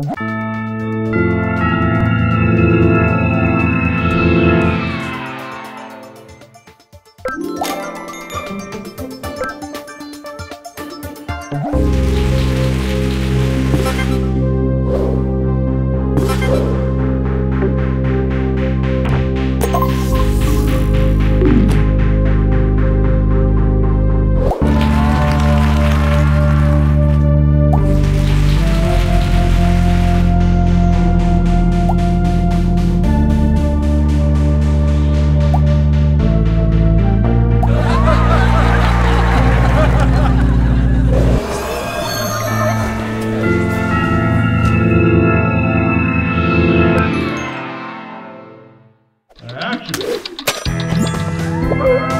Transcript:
you Oh!